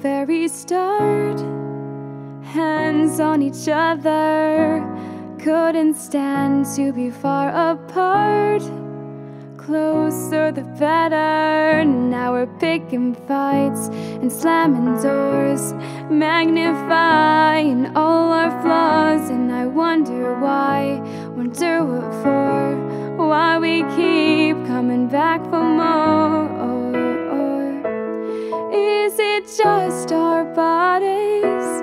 very start, hands on each other, couldn't stand to be far apart. Closer the better. Now we're picking fights and slamming doors, magnifying all our flaws. And I wonder why, wonder what for, why we keep coming back for just our bodies?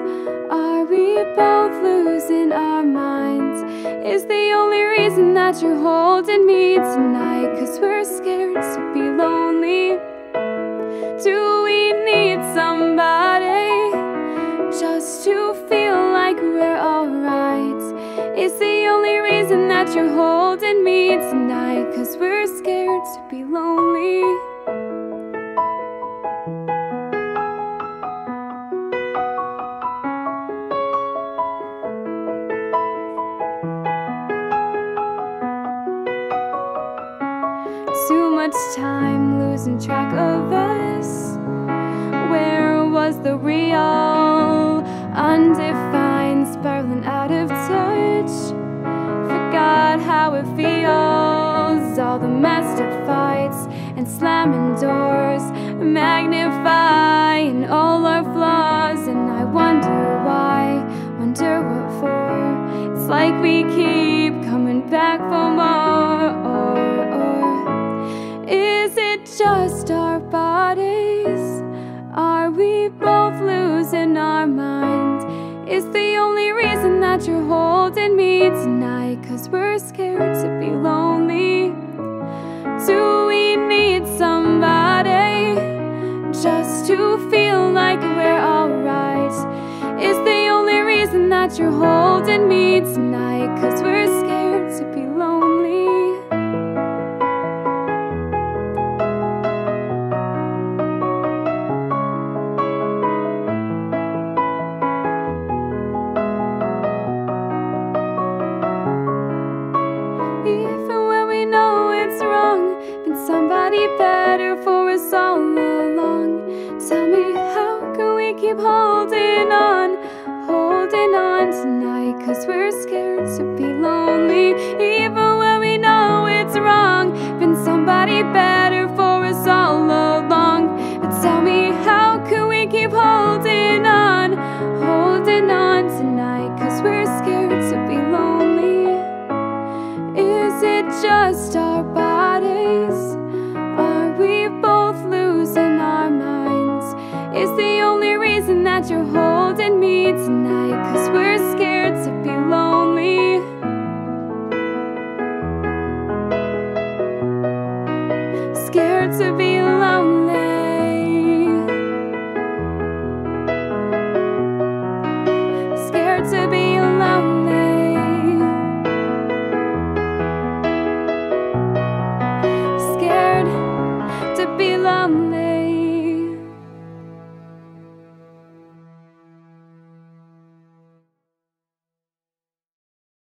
Are we both losing our minds? Is the only reason that you're holding me tonight? Cause we're scared to be lonely. Do we need somebody just to feel like we're alright? Is the only reason that you're holding me tonight? Cause we're scared to be lonely. Much time losing track of us. Where was the real, undefined, spiraling out of touch? Forgot how it feels. All the messed up fights and slamming doors, magnifying both losing our minds? Is the only reason that you're holding me tonight? Cause we're scared to be lonely. Do we need somebody just to feel like we're alright? Is the only reason that you're holding me tonight? Cause we're better for us all along. Tell me, how can we keep holding on, holding on tonight? Cause we're scared to be lonely. Even when we know it's wrong, been somebody better Scared to be lonely. Scared to be